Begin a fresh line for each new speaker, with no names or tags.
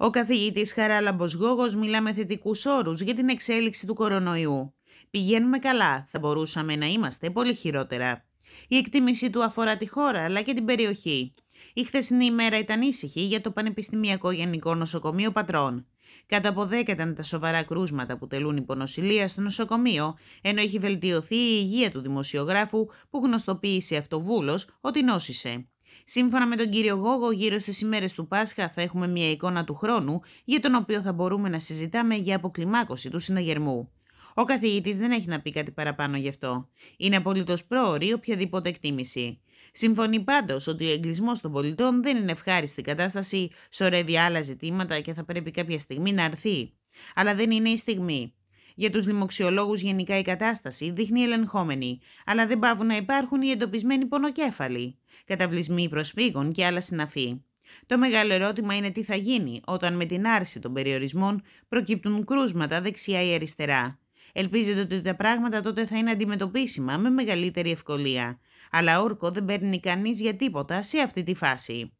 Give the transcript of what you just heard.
Ο καθηγητής Χαράλαμπος Γόγος μιλά με θετικούς όρους για την εξέλιξη του κορονοϊού. Πηγαίνουμε καλά, θα μπορούσαμε να είμαστε πολύ χειρότερα. Η εκτίμηση του αφορά τη χώρα αλλά και την περιοχή. Η χθεσινή ημέρα ήταν ήσυχη για το Πανεπιστημιακό Γενικό Νοσοκομείο Πατρών. Κατά από δέκα ήταν τα σοβαρά κρούσματα που τελούν υπονοσηλεία στο νοσοκομείο, ενώ έχει βελτιωθεί η υγεία του δημοσιογράφου που γνωστοποίησε αυτοβούλο ότι νόσησε. Σύμφωνα με τον κύριο Γόγο, γύρω στις ημέρες του Πάσχα θα έχουμε μια εικόνα του χρόνου για τον οποίο θα μπορούμε να συζητάμε για αποκλιμάκωση του συναγερμού. Ο καθηγητής δεν έχει να πει κάτι παραπάνω γι' αυτό. Είναι απολύτως πρόωρη οποιαδήποτε εκτίμηση. Συμφωνεί πάντως ότι ο εγκλισμός των πολιτών δεν είναι ευχάριστη κατάσταση, σωρεύει άλλα ζητήματα και θα πρέπει κάποια στιγμή να αρθεί. Αλλά δεν είναι η στιγμή. Για τους λοιμοξιολόγους γενικά η κατάσταση δείχνει ελεγχόμενη, αλλά δεν πάβουν να υπάρχουν οι εντοπισμένοι πονοκέφαλοι, καταβλισμοί προσφύγων και άλλα συναφή. Το μεγάλο ερώτημα είναι τι θα γίνει όταν με την άρση των περιορισμών προκύπτουν κρούσματα δεξιά ή αριστερά. Ελπίζεται ότι τα πράγματα τότε θα είναι αντιμετωπίσιμα με μεγαλύτερη ευκολία. Αλλά όρκο δεν παίρνει κανείς για τίποτα σε αυτή τη φάση.